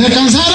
Descansar.